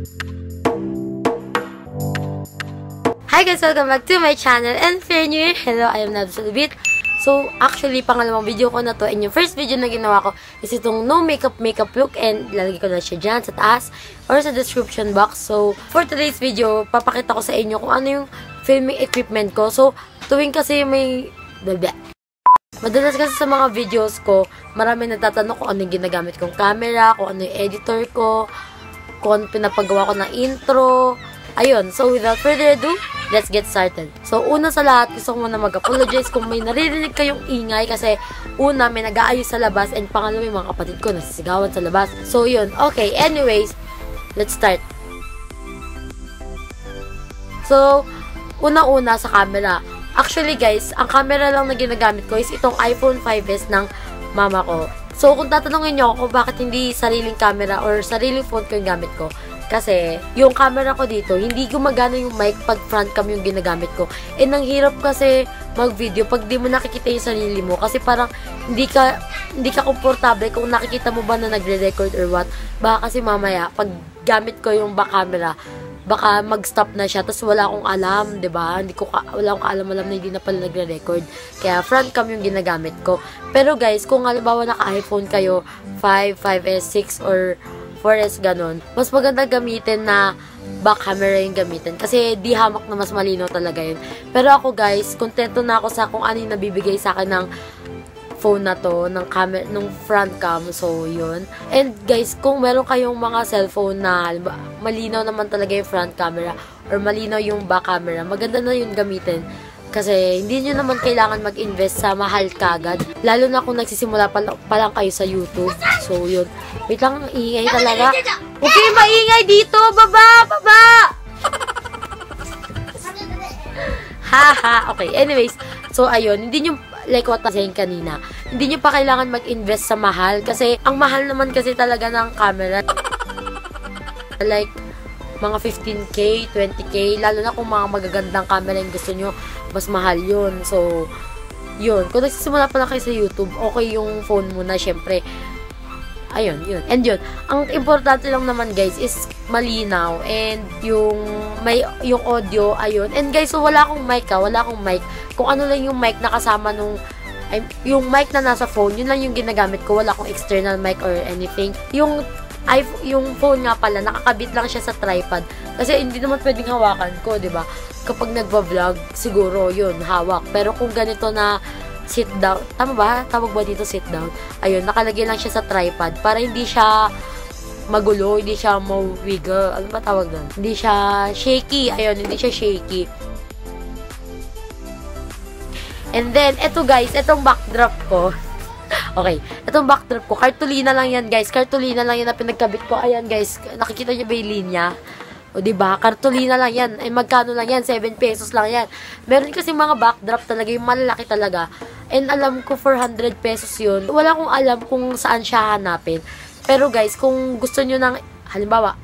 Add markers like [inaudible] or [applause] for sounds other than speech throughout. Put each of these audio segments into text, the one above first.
Hi guys! Welcome back to my channel and Fair New Year! Hello, I am Nabs Bit. So, actually, pangalawang video ko na to and yung first video na ginawa ko is itong no makeup makeup look and lalagay ko na siya dyan sa taas or sa description box. So, for today's video, papakita ko sa inyo kung ano yung filming equipment ko. So, tuwing kasi may... Blablabla. Madalas kasi sa mga videos ko, marami nagtatanong kung ano yung ginagamit kong camera, kung ano yung editor ko, ano pinapagawa ko ng intro. Ayun, so without further ado, let's get started. So, una sa lahat, gusto ko muna mag-apologize kung may naririnig kayong ingay kasi una, may nag-aayos sa labas and pangalawa, yung mga kapatid ko nasisigawan sa labas. So, yun. Okay, anyways, let's start. So, una-una sa camera. Actually, guys, ang camera lang na ginagamit ko is itong iPhone 5s ng mama ko. So, kung tatanungin nyo ako bakit hindi sariling camera or sariling phone ko yung gamit ko, kasi, yung camera ko dito, hindi gumagana yung mic pag front cam yung ginagamit ko. And ang hirap kasi mag-video pag di mo nakikita yung sarili mo. Kasi parang hindi ka, hindi ka komportable kung nakikita mo ba na nagre-record or what. Baka kasi mamaya, pag gamit ko yung back camera, baka mag-stop na siya tapos wala akong alam, 'di ba? Hindi ko ka, wala akong alam-alam na hindi na pala nagre-record. Kaya front cam yung ginagamit ko. Pero guys, kung halimbawa naka-iPhone kayo 5, 5S, 6 or 4S ganun, mas maganda gamitin na back camera yung gamitin. Kasi di hamak na mas malinaw talaga yun. Pero ako guys, kontento na ako sa kung ano yung nabibigay sa akin ng phone na to, ng camera, ng front cam. So, yun. And guys, kung meron kayong mga cellphone na malinaw naman talaga yung front camera or malinaw yung back camera, maganda na yun gamitin. Kasi hindi nyo naman kailangan mag-invest sa mahal kagad. Lalo na kung nagsisimula pa, pa lang kayo sa YouTube. So, yun. Wait lang, ingay talaga. Kayo maingay dito! Baba! Baba! [laughs] Haha! okay, anyways. So, ayun. Hindi nyo, like what I saying kanina, hindi nyo pa kailangan mag-invest sa mahal. Kasi, ang mahal naman kasi talaga ng camera. [laughs] Like, mga 15k, 20k, lalo na kung mga magagandang camera yung gusto nyo, mas mahal yun. So, yun. Kung nagsisimula pa lang kayo sa YouTube, okay yung phone muna, syempre. Ayun, yun. And yun, ang importante lang naman guys is malinaw and yung may yung audio, ayun. And guys, so wala akong mic ha, wala akong mic. Kung ano lang yung mic na kasama nung yung mic na nasa phone, yun lang yung ginagamit ko. Wala akong external mic or anything. Yung iPhone, yung phone nga pala, nakakabit lang siya sa tripod. Kasi hindi naman pwedeng hawakan ko, 'di ba? Kapag nagba-vlog, siguro 'yun, hawak. Pero kung ganito na sit down, tama ba? Tawag ba dito sit down? Ayun, nakalagay lang siya sa tripod para hindi siya magulo, hindi siya mawiggle. Ano ba tawag doon? Hindi siya shaky. Ayun, hindi siya shaky. And then, eto guys, etong backdrop ko. [laughs] Okay. Itong backdrop ko, cartolina lang yan, guys. Cartolina lang yan na pinagkabit ko. Ayan, guys. Nakikita niyo ba yung linya? O, diba? Cartolina lang yan. Eh, magkano lang yan? 7 pesos lang yan. Meron kasi mga backdrop talaga, yung malalaki talaga. And alam ko, 400 pesos yun. Wala akong alam kung saan siya hanapin. Pero, guys, kung gusto nyo ng, halimbawa,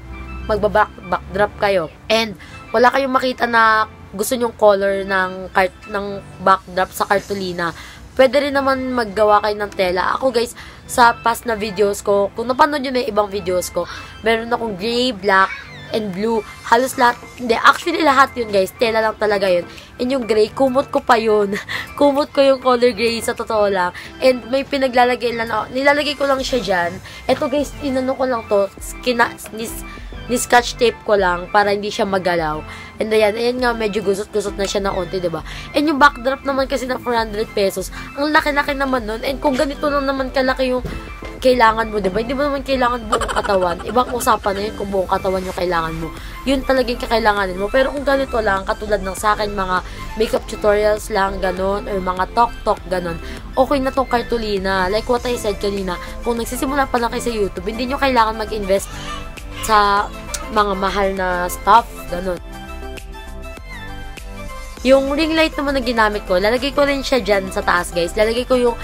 magba-backdrop kayo, and wala kayong makita na gusto nyong color ng, cart, ng backdrop sa cartolina, pwede rin naman maggawa kayo ng tela. Ako guys, sa past na videos ko, kung napanood nyo na ibang videos ko, meron akong gray, black, and blue. Halos lahat, hindi, actually lahat yun guys, tela lang talaga yun. And yung gray, kumot ko pa yun. [laughs] kumot ko yung color gray sa totoo lang. And may pinaglalagay lang, oh, nilalagay ko lang siya dyan. Ito guys, inano ko lang to, skina, nis, ni-scotch tape ko lang para hindi siya magalaw. And ayan, ayan nga, medyo gusot-gusot na siya na onti, ba diba? And yung backdrop naman kasi na 400 pesos, ang laki-laki naman nun. And kung ganito lang naman kalaki yung kailangan mo, 'di ba? Hindi mo naman kailangan buong katawan. Ibang usapan na 'yun kung buong katawan yung kailangan mo. 'Yun talaga yung kakailanganin mo. Pero kung ganito lang, katulad ng sa akin mga makeup tutorials lang ganon or mga talk-talk ganon, okay na tong cartolina. Like what I said kanina, kung nagsisimula pa lang kayo sa YouTube, hindi nyo kailangan mag-invest sa mga mahal na stuff, ganon. Yung ring light naman na ginamit ko, lalagay ko rin siya dyan sa taas, guys. Lalagay ko yung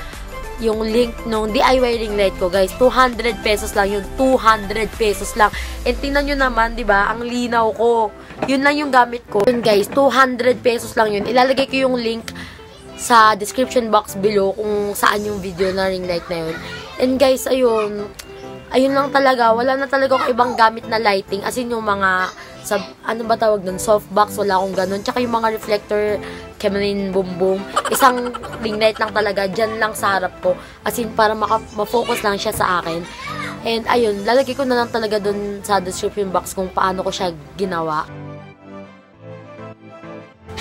yung link nung DIY ring light ko, guys. 200 pesos lang yun. 200 pesos lang. And tingnan nyo naman, di ba Ang linaw ko. Yun lang yung gamit ko. Yun, guys. 200 pesos lang yun. Ilalagay ko yung link sa description box below kung saan yung video na ring light na yun. And guys, ayun, ayun lang talaga, wala na talaga akong ibang gamit na lighting. As in yung mga, sa, ano ba tawag nun, softbox, wala akong ganun. Tsaka yung mga reflector, Boom boom. Isang ring lang talaga, dyan lang sa harap ko. As in, para maka, ma-focus lang siya sa akin. And ayun, lalagay ko na lang talaga dun sa description box kung paano ko siya ginawa.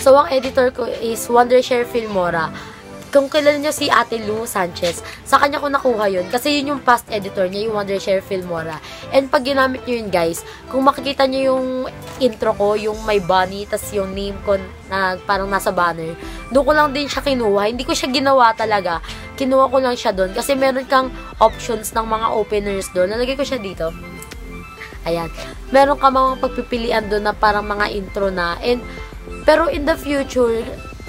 So, ang editor ko is Wondershare Filmora. Kung kilala nyo si Ate Lou Sanchez, sa kanya ko nakuha yun. Kasi yun yung past editor niya, yung Wondershare Filmora. And pag ginamit nyo yun, guys, kung makikita nyo yung intro ko, yung may bunny, tas yung name ko na parang nasa banner, doon ko lang din siya kinuha. Hindi ko siya ginawa talaga. Kinuha ko lang siya doon. Kasi meron kang options ng mga openers doon. Nalagay ko siya dito. Ayan. Meron ka mga pagpipilian doon na parang mga intro na. And, pero in the future,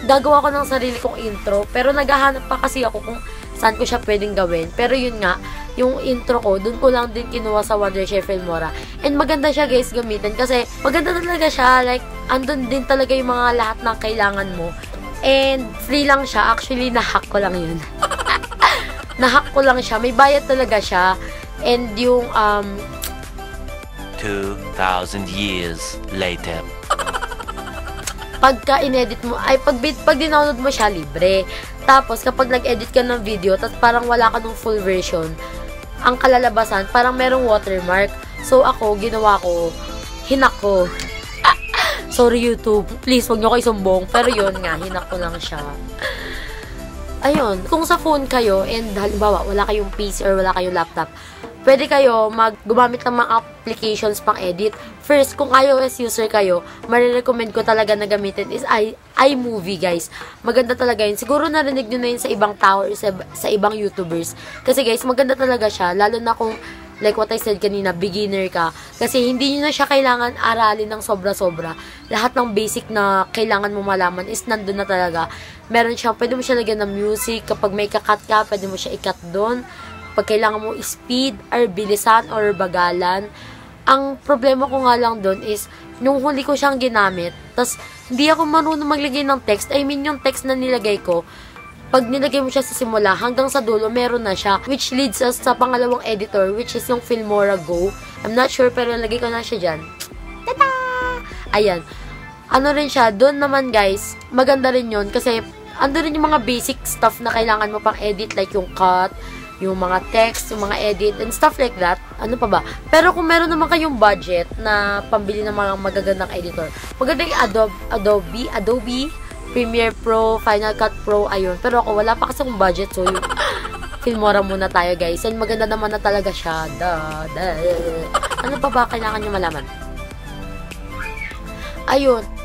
gagawa ko ng sarili kong intro. Pero naghahanap pa kasi ako kung saan ko siya pwedeng gawin. Pero yun nga, yung intro ko, dun ko lang din kinuha sa Wondershare Filmora. And maganda siya guys gamitin kasi maganda talaga siya. Like, andun din talaga yung mga lahat ng kailangan mo. And free lang siya. Actually, nahack ko lang yun. [laughs] nahack ko lang siya. May bayad talaga siya. And yung, um, 2,000 years later. Pagka inedit mo, ay pag, pag dinownload mo siya, libre. Tapos, kapag nag-edit ka ng video, tapos parang wala ka ng full version, ang kalalabasan, parang merong watermark. So, ako, ginawa ko, hinak ko. [laughs] Sorry, YouTube. Please, huwag nyo kayo sumbong. Pero yun nga, hinak ko lang siya. Ayun, kung sa phone kayo, and halimbawa, wala kayong PC or wala kayong laptop, pwede kayo mag gumamit ng mga applications pang edit. First, kung iOS user kayo, marirecommend ko talaga na gamitin is i iMovie, guys. Maganda talaga yun. Siguro narinig nyo na yun sa ibang tao or sa, sa ibang YouTubers. Kasi guys, maganda talaga siya. Lalo na kung like what I said kanina, beginner ka. Kasi hindi nyo na siya kailangan aralin ng sobra-sobra. Lahat ng basic na kailangan mo malaman is nandun na talaga. Meron siya, pwede mo siya lagyan ng music. Kapag may kakat ka, pwede mo siya ikat doon. Pag kailangan mo speed or bilisan or bagalan. Ang problema ko nga lang doon is, nung huli ko siyang ginamit, tas hindi ako marunong maglagay ng text. I mean, yung text na nilagay ko, pag nilagay mo siya sa simula, hanggang sa dulo, meron na siya. Which leads us sa pangalawang editor, which is yung Filmora Go. I'm not sure, pero lagay ko na siya dyan. Tada! Ayan. Ano rin siya, doon naman guys, maganda rin yun kasi ando rin yung mga basic stuff na kailangan mo pang edit like yung cut, yung mga text, yung mga edit, and stuff like that. Ano pa ba? Pero kung meron naman kayong budget na pambili ng mga magagandang editor, maganda yung Adobe, Adobe, Adobe, Premiere Pro, Final Cut Pro, ayun. Pero ako, wala pa kasi akong budget, so yung Filmora muna tayo, guys. And maganda naman na talaga siya. Da, da. Ano pa ba kailangan nyo malaman? Ayun.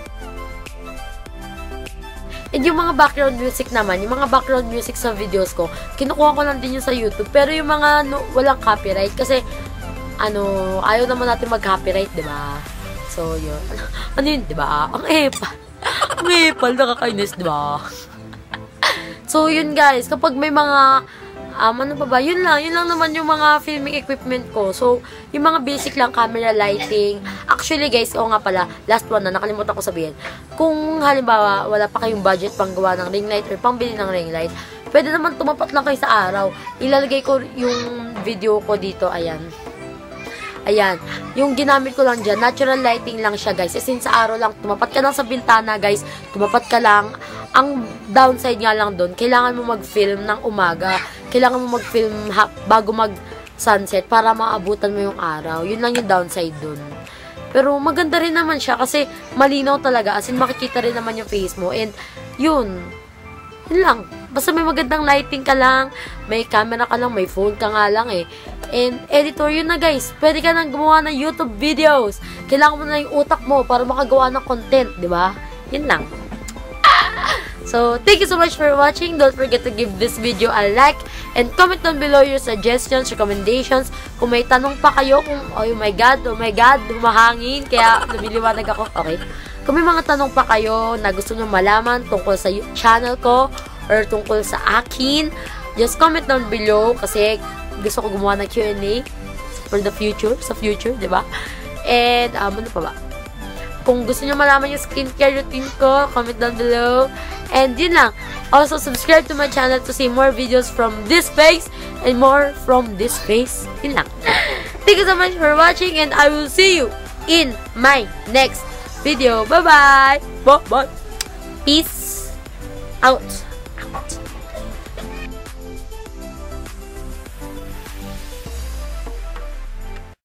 And yung mga background music naman, yung mga background music sa videos ko, kinukuha ko lang din yung sa YouTube. Pero yung mga no, walang copyright, kasi, ano, ayaw naman natin mag-copyright, di ba? So, yun. [laughs] ano yun, di ba? Ang epal. [laughs] Ang epal, nakakainis, di ba? [laughs] so, yun guys, kapag may mga um, ano pa ba, yun lang, yun lang naman yung mga filming equipment ko. So, yung mga basic lang, camera, lighting. Actually, guys, oo nga pala, last one na, nakalimutan ko sabihin. Kung halimbawa, wala pa kayong budget pang gawa ng ring light or pang bili ng ring light, pwede naman tumapat lang kayo sa araw. Ilalagay ko yung video ko dito, ayan. Ayan. Yung ginamit ko lang dyan, natural lighting lang siya, guys. As in, sa araw lang, tumapat ka lang sa bintana, guys. Tumapat ka lang. Ang downside nga lang doon, kailangan mo mag-film ng umaga. Kailangan mo mag-film bago mag-sunset para maabutan mo yung araw. Yun lang yung downside doon. Pero maganda rin naman siya kasi malinaw talaga. As in, makikita rin naman yung face mo. And, yun. Yun lang. Basta may magandang lighting ka lang, may camera ka lang, may phone ka nga lang eh. And editor, yun na guys. Pwede ka nang gumawa ng YouTube videos. Kailangan mo na yung utak mo para makagawa ng content, di ba? Yun lang. So, thank you so much for watching. Don't forget to give this video a like and comment down below your suggestions, recommendations. Kung may tanong pa kayo kung, oh my god, oh my god, humahangin, kaya [laughs] lumiliwanag ako. Okay. Kung may mga tanong pa kayo na gusto nyo malaman tungkol sa channel ko or tungkol sa akin, just comment down below kasi gusto ko gumawa ng Q&A for the future, sa future, di ba? And, um, ano pa ba? Kung gusto nyo malaman yung skincare routine ko, comment down below. And yun lang. Also, subscribe to my channel to see more videos from this space and more from this space. Yun lang. [laughs] Thank you so much for watching and I will see you in my next video. Bye-bye! Bye-bye! Peace out!